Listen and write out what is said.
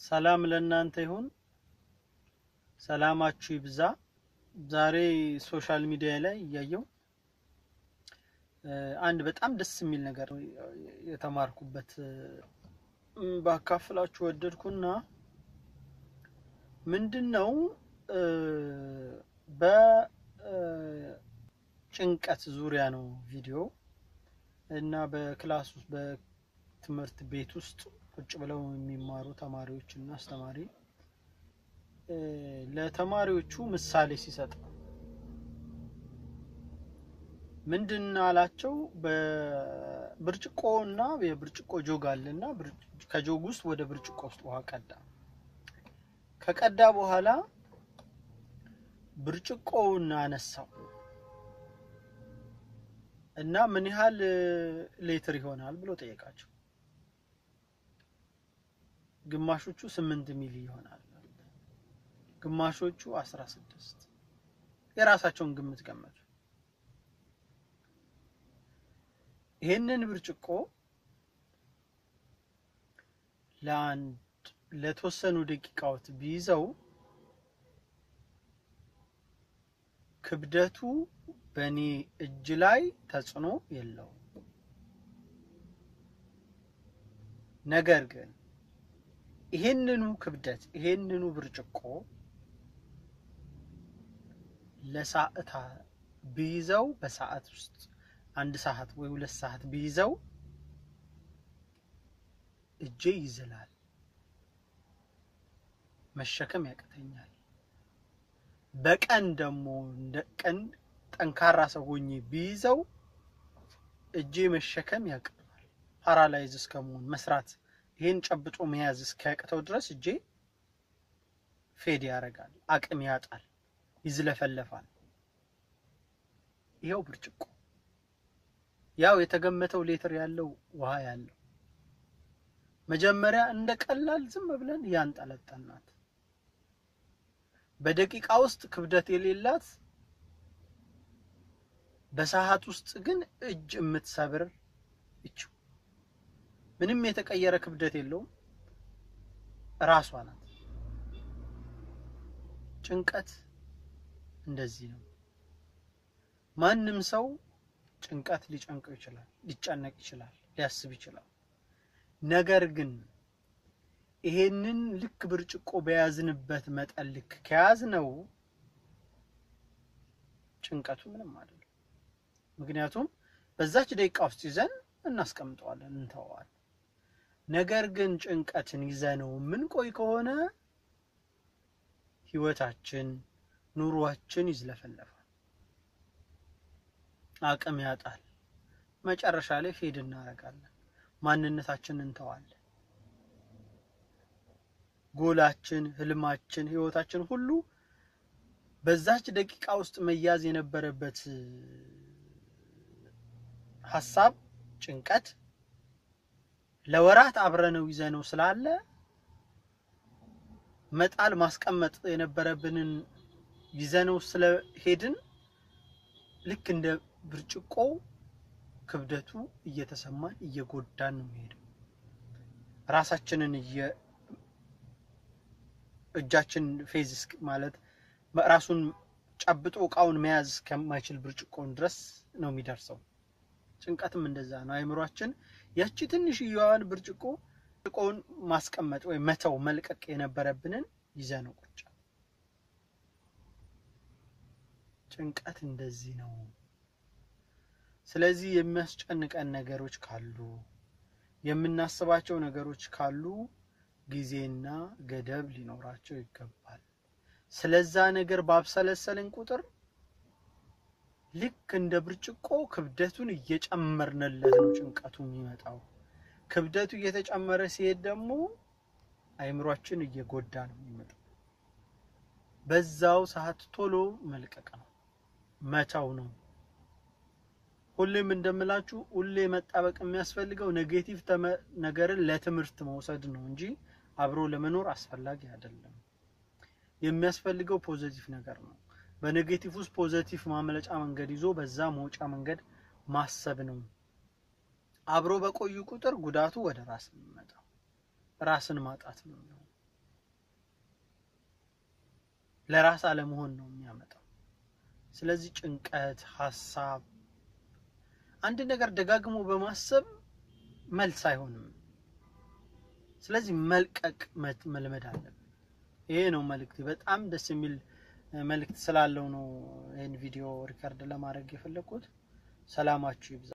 ሰላም ለእናንተ ይሁን። ሰላማችሁ ይብዛ። ዛሬ social media ላይ እያየው አንድ በጣም ደስ የሚል ነገር የተማርኩበት ባካፍላችሁ ወደድኩና ምንድን ነው በጭንቀት ዙሪያ ነው ቪዲዮ እና በ class ውስጥ በትምህርት ቤት ውስጥ ቁጭ ብለው የሚማሩ ተማሪዎች እና አስተማሪ ለተማሪዎቹ ምሳሌ ሲሰጥ ምንድን አላቸው? በብርጭቆ እና የብርጭቆ ጆግ አለ እና ከጆግ ውስጥ ወደ ብርጭቆ ውስጥ ውሃ ቀዳ። ከቀዳ በኋላ ብርጭቆውን አነሳው እና ምን ያህል ሌትር ይሆናል ብሎ ጠየቃቸው። ግማሾቹ ስምንት ሚሊ ይሆናል፣ ግማሾቹ አስራ ስድስት የራሳቸውን ግምት ገመቱ። ይህንን ብርጭቆ ለአንድ ለተወሰኑ ደቂቃዎች ቢይዘው ክብደቱ በእኔ እጅ ላይ ተጽዕኖ የለውም። ነገር ግን ይሄንኑ ክብደት ይሄንኑ ብርጭቆ ለሰዓታ ቢይዘው በሰዓት ውስጥ አንድ ሰዓት ወይ ሁለት ሰዓት ቢይዘው እጄ ይዝላል፣ መሸከም ያቅተኛል። በቀን ደግሞ እንደ ቀን ጠንካራ ሰው ሆኜ ቢይዘው እጄ መሸከም ያቅተዋል። paralyze እስከመሆን መስራት ይሄን ጨብጦ መያዝ እስኪያቅተው ድረስ እጄ fade ያደርጋል፣ አቅም ያጣል፣ ይዝለፈለፋል። ይኸው ብርጭቆ። ያው የተገመተው ሊትር ያለው ውሃ ያለው። መጀመሪያ እንደ ቀላል ዝም ብለን ያንጠለጠልናት። በደቂቃ ውስጥ ክብደት የሌላት በሰዓት ውስጥ ግን እጅ የምትሰብር እችው ምንም የተቀየረ ክብደት የለውም፣ ራሷ ናት። ጭንቀት እንደዚህ ነው። ማንም ሰው ጭንቀት ሊጨንቀው ይችላል፣ ሊጨነቅ ይችላል፣ ሊያስብ ይችላል። ነገር ግን ይሄንን ልክ ብርጭቆ በያዝንበት መጠን ልክ ከያዝነው ጭንቀቱ ምንም አይደለም። ምክንያቱም በዛች ደቂቃ ውስጥ ይዘን እናስቀምጠዋለን፣ እንተዋዋለን። ነገር ግን ጭንቀትን ይዘነው የምንቆይ ከሆነ ህይወታችን፣ ኑሯችን ይዝለፈለፋል፣ አቅም ያጣል። መጨረሻ ላይ ፌድ እናደርጋለን፣ ማንነታችንን እንተዋለን። ጎላችን፣ ህልማችን፣ ህይወታችን ሁሉ በዛች ደቂቃ ውስጥ መያዝ የነበረበት ሀሳብ ጭንቀት ለወራት አብረነው ይዘነው ስላለ መጣል ማስቀመጥ የነበረብንን ይዘነው ስለሄድን ልክ እንደ ብርጭቆ ክብደቱ እየተሰማን እየጎዳን ነው የሚሄደው። ራሳችንን እጃችን ፌዝ ማለት ራሱን ጨብጦ እቃውን መያዝ እስከማይችል ብርጭቆን ድረስ ነው የሚደርሰው። ጭንቀትም እንደዛ ነው። አይምሯችን ያቺ ትንሽዬዋን ብርጭቆ ብርጭቆውን ማስቀመጥ ወይም መተው መልቀቅ የነበረብንን ይዘነው ቁጭ። ጭንቀት እንደዚህ ነው። ስለዚህ የሚያስጨንቀን ነገሮች ካሉ፣ የምናስባቸው ነገሮች ካሉ ጊዜና ገደብ ሊኖራቸው ይገባል። ስለዛ ነገር ባብሰለሰልን ቁጥር ልክ እንደ ብርጭቆ ክብደቱን እየጨመርንለት ነው ጭንቀቱ የሚመጣው። ክብደቱ እየተጨመረ ሲሄድ ደግሞ አይምሯችን እየጎዳ ነው የሚመጣው። በዛው ሰዓት ቶሎ መልቀቅ ነው፣ መተው ነው። ሁሌም እንደምላችሁ ሁሌ መጣበቅ የሚያስፈልገው negative ነገርን ለትምህርት መውሰድ ነው እንጂ አብሮ ለመኖር አስፈላጊ አይደለም። የሚያስፈልገው positive ነገር ነው። በ negative ውስጥ positive ማምለጫ መንገድ ይዞ በዛ መውጫ መንገድ ማሰብ ነው። አብሮ በቆዩ ቁጥር ጉዳቱ ወደ ራስ የሚመጣው ራስን ማጣት ነው። ለራስ አለመሆን ነው የሚያመጣው። ስለዚህ ጭንቀት፣ ሀሳብ፣ አንድ ነገር ደጋግሞ በማሰብ መልስ አይሆንም። ስለዚህ መልቀቅ መልመድ አለብን። ይሄ ነው መልእክቴ። በጣም ደስ የሚል መልእክት ስላለው ነው ይህን ቪዲዮ record ለማድረግ የፈለኩት። ሰላማችሁ ይብዛ።